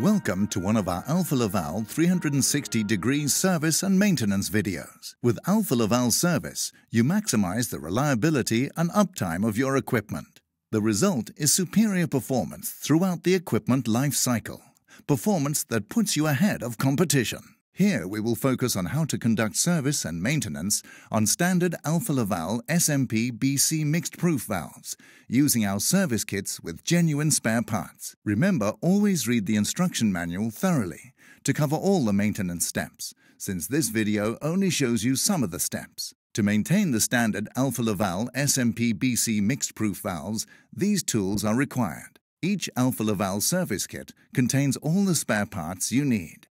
Welcome to one of our Alfa Laval 360 degrees service and maintenance videos. With Alfa Laval Service, you maximize the reliability and uptime of your equipment. The result is superior performance throughout the equipment life cycle, performance that puts you ahead of competition. Here we will focus on how to conduct service and maintenance on standard Alfa Laval SMP BC mixproof valves using our service kits with genuine spare parts. Remember, always read the instruction manual thoroughly to cover all the maintenance steps, since this video only shows you some of the steps. To maintain the standard Alfa Laval SMP BC mixproof valves, these tools are required. Each Alfa Laval service kit contains all the spare parts you need.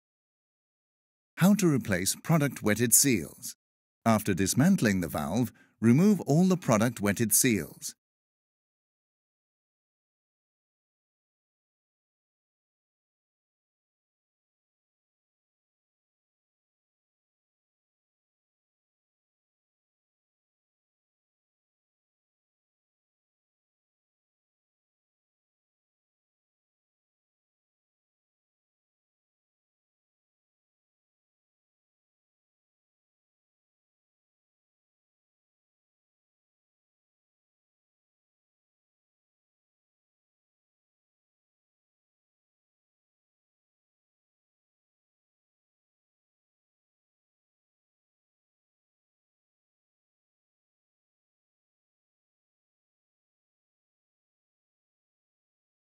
How to replace product wetted seals. After dismantling the valve, remove all the product wetted seals.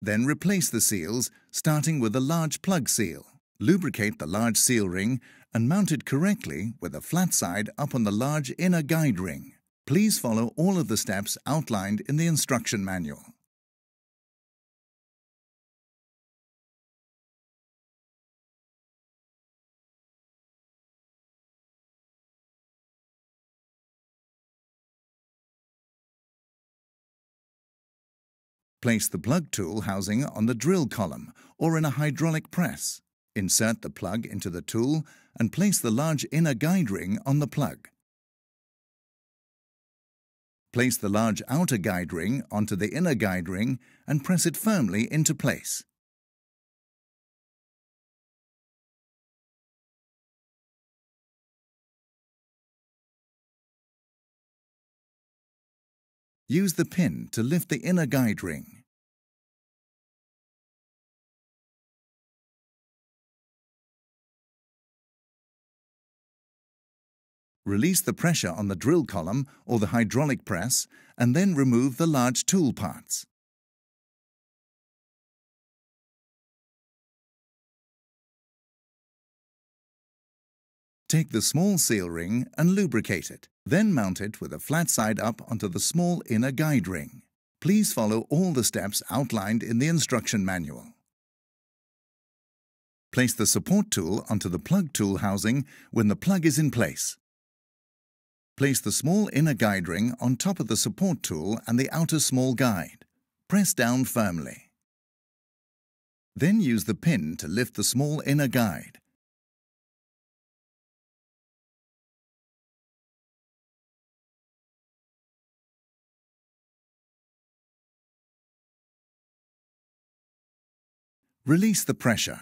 Then replace the seals, starting with a large plug seal. Lubricate the large seal ring and mount it correctly with the flat side up on the large inner guide ring. Please follow all of the steps outlined in the instruction manual. Place the plug tool housing on the drill column or in a hydraulic press. Insert the plug into the tool and place the large inner guide ring on the plug. Place the large outer guide ring onto the inner guide ring and press it firmly into place. Use the pin to lift the inner guide ring. Release the pressure on the drill column or the hydraulic press and then remove the large tool parts. Take the small seal ring and lubricate it. Then mount it with the flat side up onto the small inner guide ring. Please follow all the steps outlined in the instruction manual. Place the support tool onto the plug tool housing when the plug is in place. Place the small inner guide ring on top of the support tool and the outer small guide. Press down firmly. Then use the pin to lift the small inner guide. Release the pressure.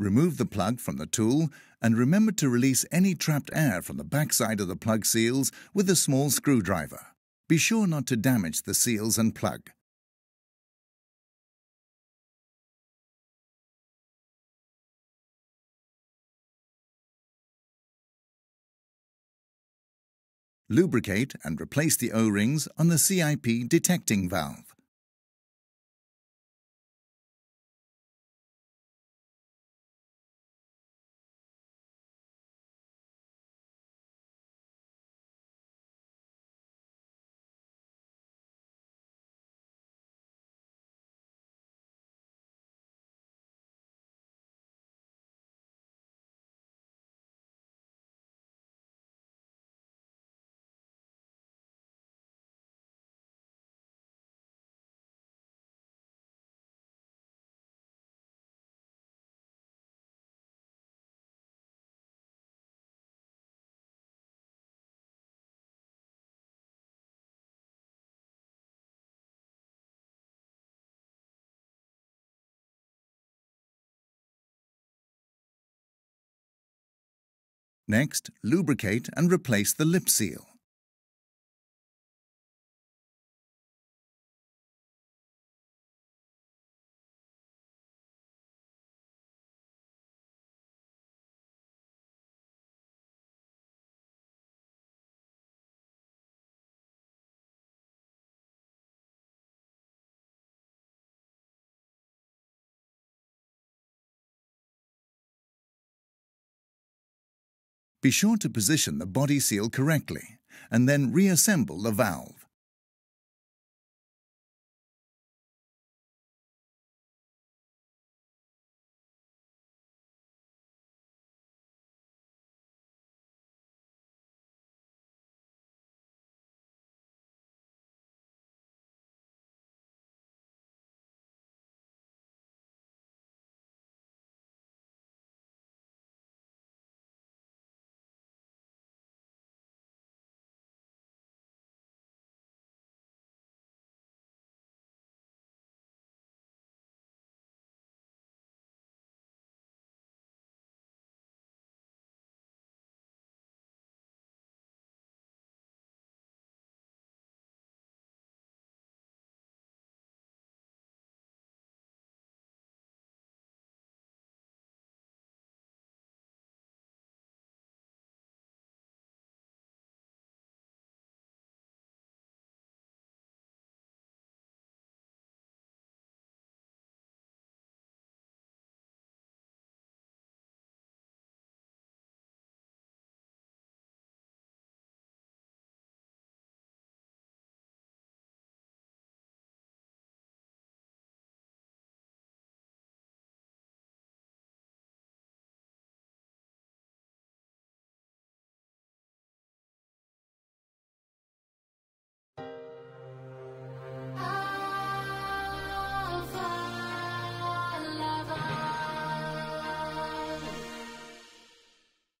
Remove the plug from the tool and remember to release any trapped air from the backside of the plug seals with a small screwdriver. Be sure not to damage the seals and plug. Lubricate and replace the O-rings on the CIP detecting valve. Next, lubricate and replace the lip seal. Be sure to position the body seal correctly and then reassemble the valve.